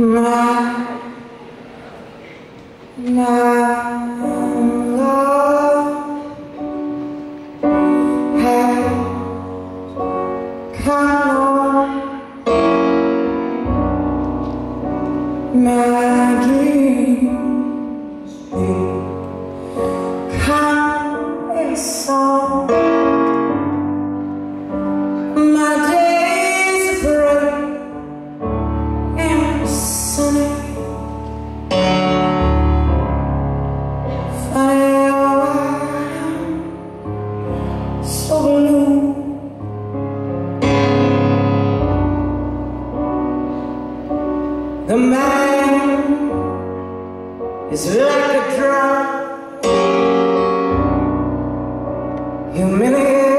la la my dreams. The man is like a drum. Humiliated.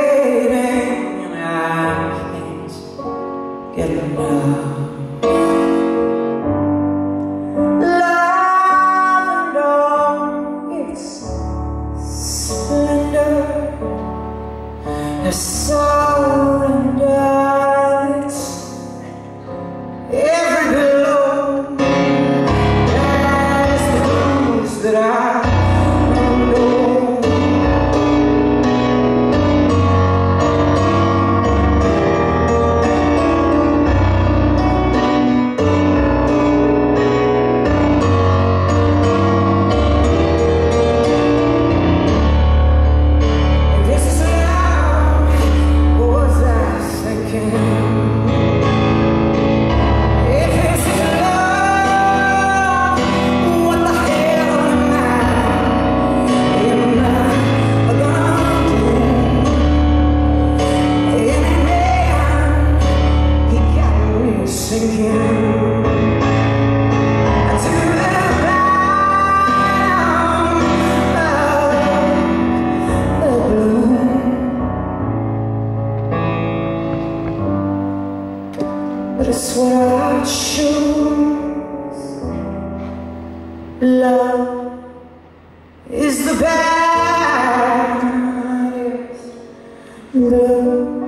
is what I choose. Love is the best. Love.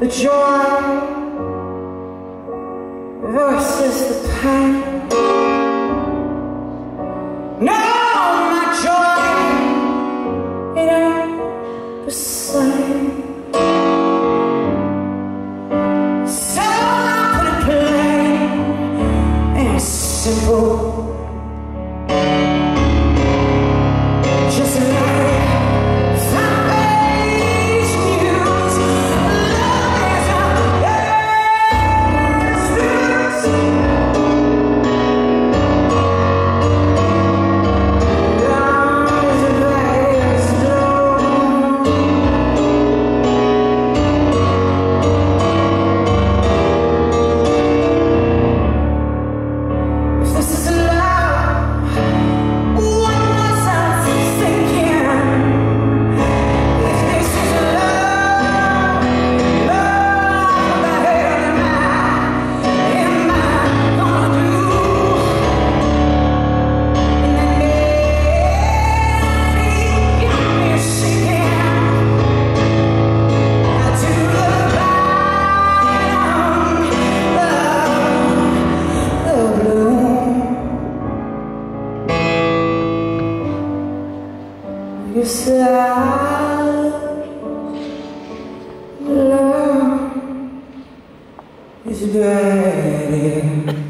The joy versus the pain. You love is better.